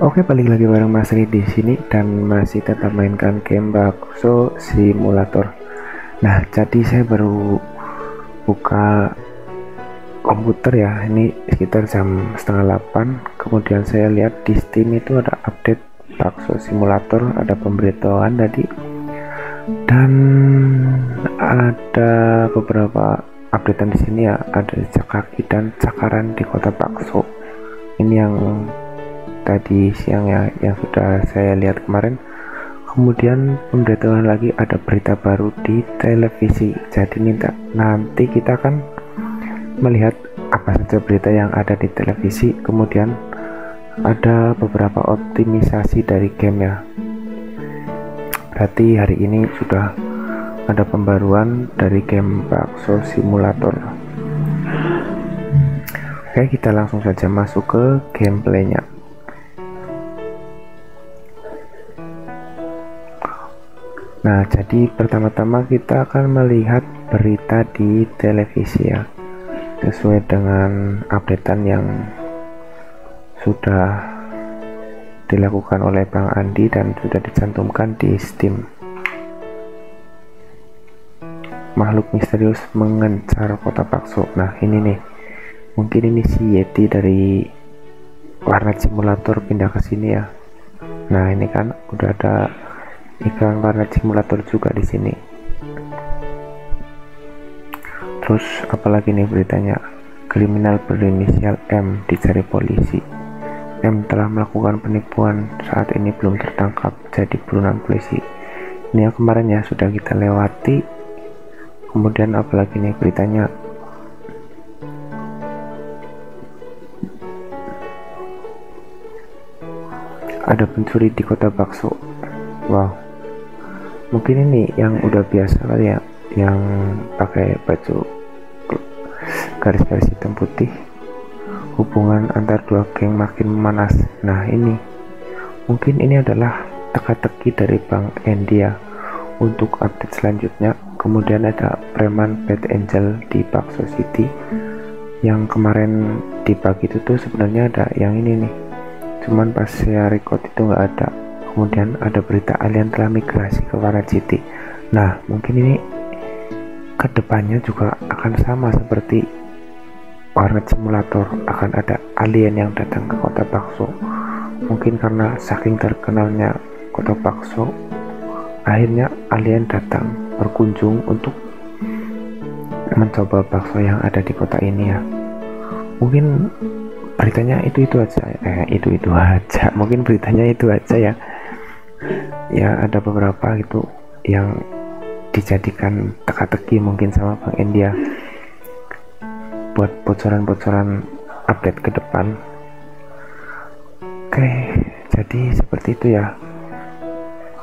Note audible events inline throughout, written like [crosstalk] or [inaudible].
Oke, balik lagi bareng Mas Ri di sini dan masih tetap mainkan game bakso simulator. Nah, jadi saya baru buka komputer ya. Ini sekitar jam setengah 8. Kemudian saya lihat di Steam itu ada update bakso simulator, ada pemberitahuan tadi. Dan ada beberapa updatean di sini ya, ada cakaki dan cakaran di kota bakso. Ini yang tadi siang ya yang sudah saya lihat kemarin. Kemudian pemberitahuan lagi ada berita baru di televisi. Jadi minta nanti kita akan melihat apa saja berita yang ada di televisi. Kemudian ada beberapa optimisasi dari game ya. Berarti hari ini sudah ada pembaruan dari game bakso simulator. Oke kita langsung saja masuk ke gameplaynya Nah, jadi pertama-tama kita akan melihat berita di televisi ya. Sesuai dengan updatean yang sudah dilakukan oleh Bang Andi dan sudah dicantumkan di Steam. Makhluk misterius mengencar kota bakso. Nah, ini nih. Mungkin ini si Yeti dari warna simulator pindah ke sini ya. Nah, ini kan udah ada iklan warna simulator juga di sini. Terus apalagi nih beritanya? Kriminal berinisial M dicari polisi. M telah melakukan penipuan. Saat ini belum tertangkap jadi buronan polisi. Ini yang kemarin ya sudah kita lewati. Kemudian apalagi nih beritanya? Ada pencuri di kota bakso. Wow mungkin ini yang udah biasa kali ya yang pakai baju garis-garis hitam putih. Hubungan antar dua geng makin memanas. Nah ini. Mungkin ini adalah teka-teki dari Bang Endia untuk update selanjutnya. Kemudian ada preman Bad Angel di Bakso City yang kemarin di pagi itu tuh sebenarnya ada yang ini nih. Cuman pas saya record itu nggak ada kemudian ada berita alien telah migrasi ke Warna City. Nah mungkin ini ke depannya juga akan sama seperti warna simulator akan ada alien yang datang ke kota bakso. Mungkin karena saking terkenalnya kota bakso akhirnya alien datang berkunjung untuk mencoba bakso yang ada di kota ini ya. Mungkin beritanya itu itu aja eh itu itu aja. Mungkin beritanya itu aja ya ya ada beberapa gitu yang dijadikan teka-teki mungkin sama Bang India buat bocoran-bocoran update ke depan. Oke jadi seperti itu ya.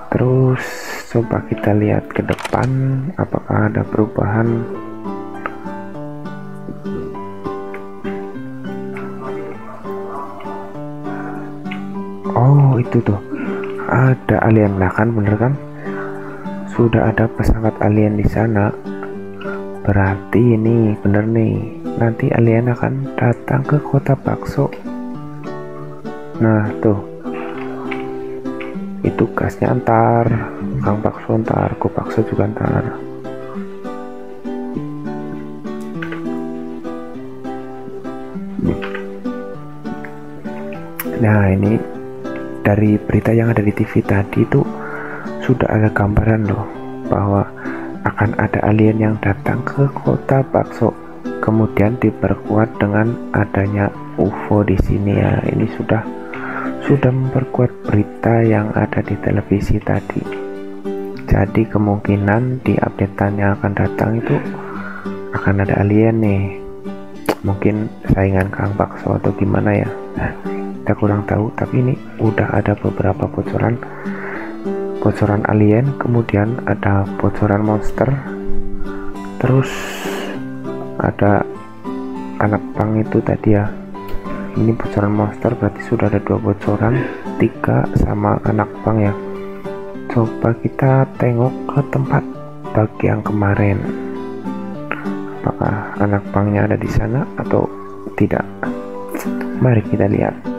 Terus coba kita lihat ke depan apakah ada perubahan? Oh itu tuh ada alien lah kan bener kan? Sudah ada pesawat alien di sana. Berarti ini bener nih. Nanti alien akan datang ke kota bakso. Nah tuh. Itu gasnya antar. Kang bakso antar ku bakso juga antar. Nah ini dari berita yang ada di TV tadi itu sudah ada gambaran loh bahwa akan ada alien yang datang ke kota bakso kemudian diperkuat dengan adanya UFO di sini. Ya ini sudah sudah memperkuat berita yang ada di televisi tadi. Jadi kemungkinan di update yang akan datang itu akan ada alien nih. Mungkin saingan Kang Bakso atau gimana ya kita kurang tahu tapi ini udah ada beberapa bocoran. Bocoran alien kemudian ada bocoran monster. Terus ada anak pang itu tadi ya. Ini bocoran monster berarti sudah ada dua bocoran tiga sama anak pang ya. Coba kita tengok ke tempat bagi yang kemarin. Apakah anak pangnya ada di sana atau tidak? Mari kita lihat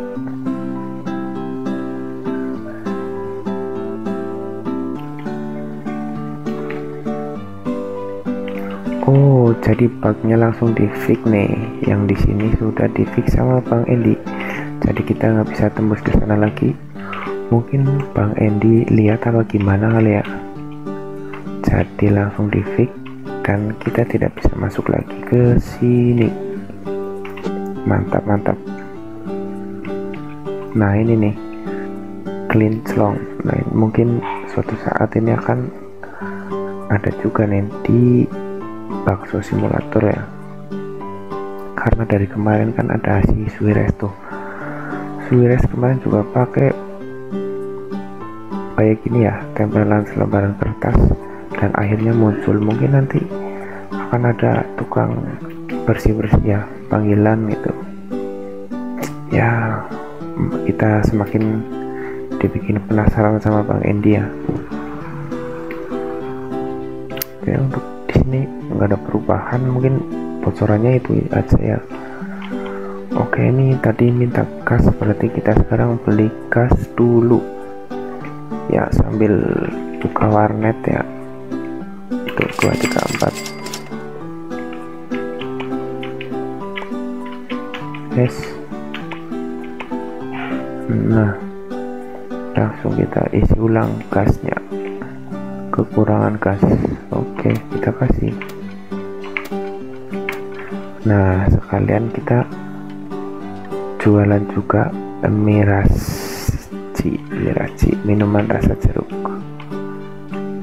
jadi bugnya langsung di fix nih. Yang di sini sudah di fix sama Bang Endi. Jadi kita nggak bisa tembus ke sana lagi. Mungkin Bang Endi lihat apa gimana kali ya? Jadi langsung di fix dan kita tidak bisa masuk lagi ke sini. Mantap mantap nah ini nih. Clean slong. Nah mungkin suatu saat ini akan ada juga di bakso simulator ya. Karena dari kemarin kan ada si Suires tuh. Suires kemarin juga pakai kayak gini ya tempelan selebaran kertas dan akhirnya muncul. Mungkin nanti akan ada tukang bersih-bersih ya panggilan gitu. Ya kita semakin dibikin penasaran sama Bang Endi ya. Oke untuk sini nggak ada perubahan mungkin bocorannya itu aja ya. Oke ini tadi minta gas berarti kita sekarang beli gas dulu. Ya sambil buka warnet ya. Itu 234 guys nah langsung kita isi ulang gasnya. Kekurangan gas oke kita kasih. Nah sekalian kita jualan juga miraci miraci minuman rasa jeruk.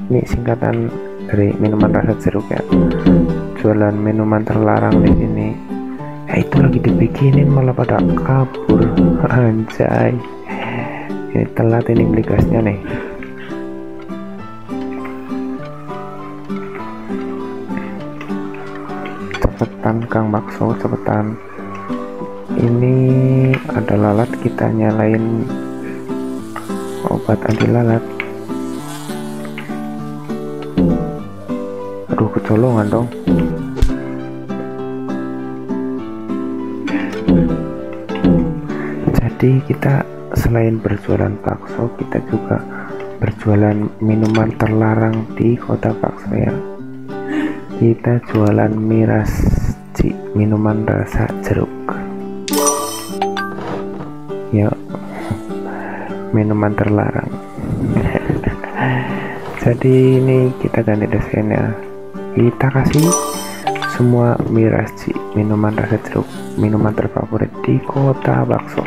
Ini singkatan dari minuman rasa jeruk ya. Jualan minuman terlarang di sini. Eh itu lagi dibikinin malah pada kabur. [laughs] Anjay. Ini telat ini beli gasnya nih cepetan kang bakso cepetan ini ada lalat kita nyalain obat anti lalat. Aduh kecolongan dong. Jadi kita selain berjualan bakso kita juga berjualan minuman terlarang di kota bakso ya. Kita jualan miras ci minuman rasa jeruk. Ya minuman terlarang. [laughs] Jadi ini kita ganti desainnya kita kasih semua miras ci minuman rasa jeruk minuman terfavorit di kota bakso.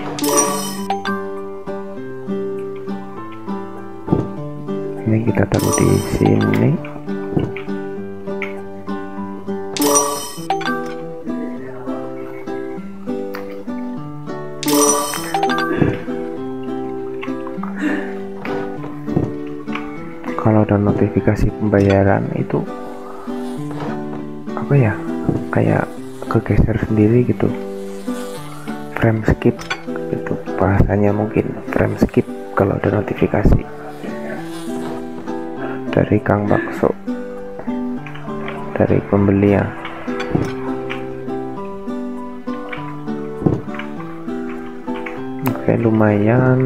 Ini kita taruh di sini notifikasi pembayaran itu apa ya kayak kegeser sendiri gitu. Frame skip itu bahasanya mungkin frame skip kalau ada notifikasi dari Kang Bakso dari pembeli ya oke lumayan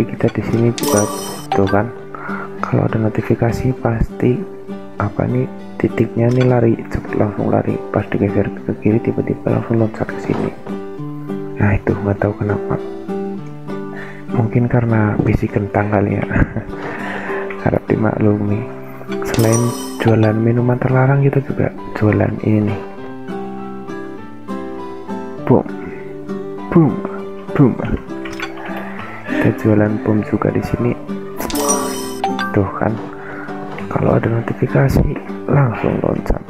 jadi kita di sini juga tuh kan. Kalau ada notifikasi pasti apa nih titiknya nih lari cepet langsung lari. Pas digeser ke kiri tiba-tiba langsung loncat ke sini. Nah itu nggak tahu kenapa. Mungkin karena bisi kentang kali ya. [laughs] Harap dimaklumi. Selain jualan minuman terlarang kita juga jualan ini. Nih boom. Boom. Boom kita jualan boom juga di sini. Tuh kan kalau ada notifikasi langsung loncat.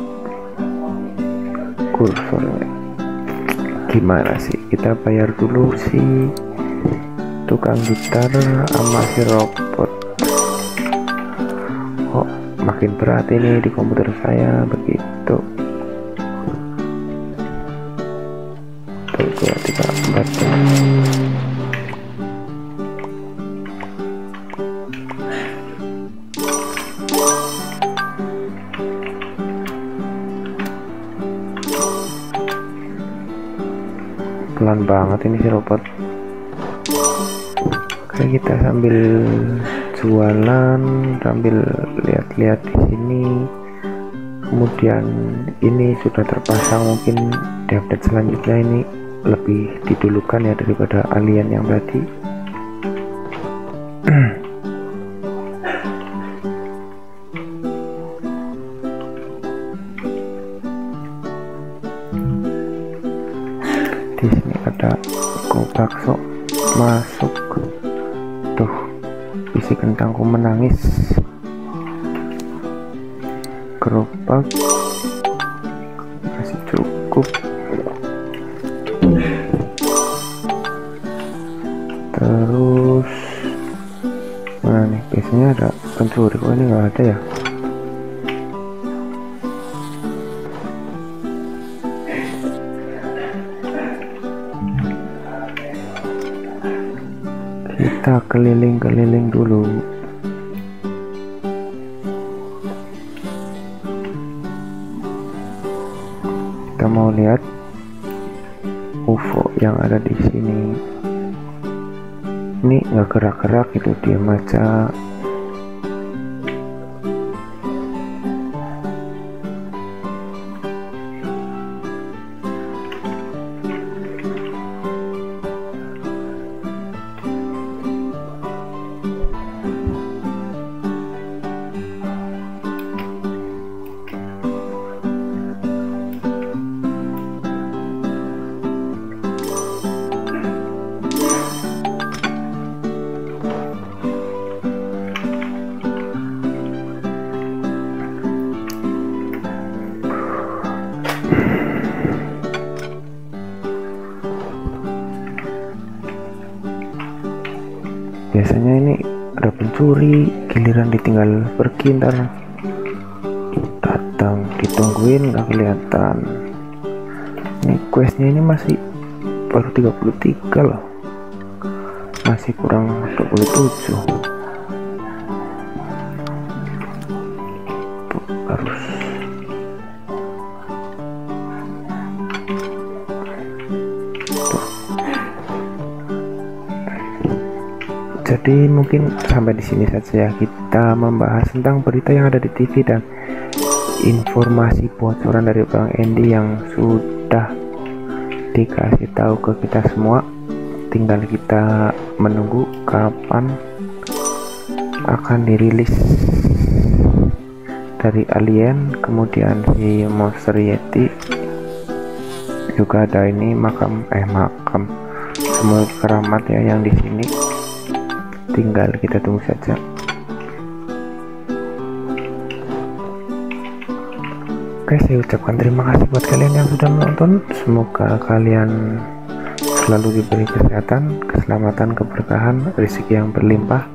Kursornya gimana sih? Kita bayar dulu sih tukang gitar sama si robot. Kok makin berat ini di komputer saya begitu? Tuh dua tiga empat banget ini si robot. Kita sambil jualan sambil lihat-lihat di sini. Kemudian ini sudah terpasang mungkin di update selanjutnya ini lebih didulukan ya daripada alien yang tadi masuk tuh isi kentangku menangis. Gerobak. Masih cukup. Terus mana nih? Biasanya ada pencuri. Kok ini nggak ada ya kita keliling-keliling dulu. Kita mau lihat UFO yang ada di sini. Ini nggak gerak-gerak itu dia aja ada pencuri giliran ditinggal pergi ntar datang ditungguin gak kelihatan. Ini questnya ini masih baru 33 loh. Masih kurang 27 Tuh, harus jadi mungkin sampai di sini saja ya. Kita membahas tentang berita yang ada di TV dan informasi bocoran dari Bang Endi yang sudah dikasih tahu ke kita semua. Tinggal kita menunggu kapan akan dirilis dari alien kemudian si monster yeti juga ada ini makam eh makam. Semua keramat ya yang di sini tinggal kita tunggu saja. Oke saya ucapkan terima kasih buat kalian yang sudah menonton. Semoga kalian selalu diberi kesehatan keselamatan keberkahan rezeki yang berlimpah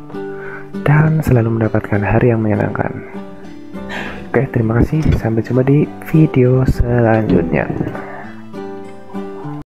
dan selalu mendapatkan hari yang menyenangkan. Oke terima kasih. Sampai jumpa di video selanjutnya